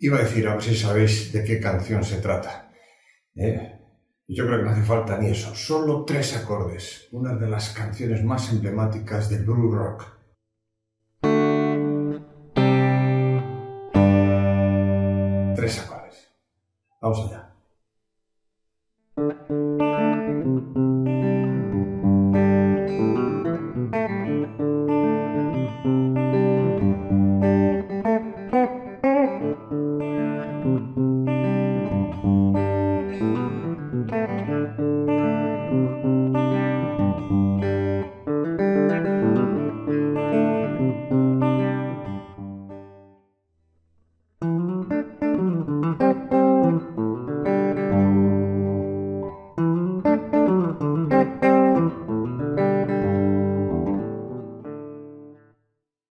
Iba a decir, a ver si sabéis de qué canción se trata. ¿eh? Yo creo que no hace falta ni eso. Solo tres acordes. Una de las canciones más emblemáticas del Blue Rock. Tres acordes. Vamos allá. Thank you.